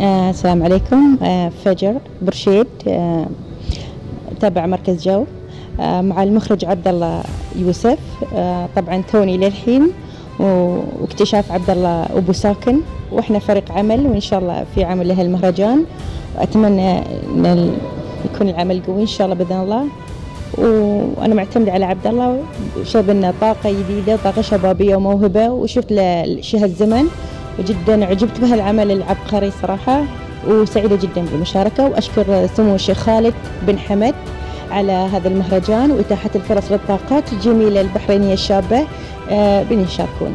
آه، السلام عليكم. آه، فجر برشيد آه، تابع مركز جو آه، مع المخرج عبد الله يوسف. آه، طبعا توني للحين واكتشاف عبد الله أبو ساكن. وإحنا فريق عمل وإن شاء الله في عمل لهالمهرجان واتمنى إن يكون العمل قوي إن شاء الله بإذن الله. وأنا معتمدة على عبد الله شايف إنه طاقة جديدة طاقة شبابية وموهبة وشفت له شهد زمن. وجدا عجبت بهالعمل العبقري صراحة وسعيدة جدا بالمشاركة وأشكر سمو الشيخ خالد بن حمد على هذا المهرجان وإتاحة الفرص للطاقات. الجميله البحرينية الشابة آه، بان يشاركون.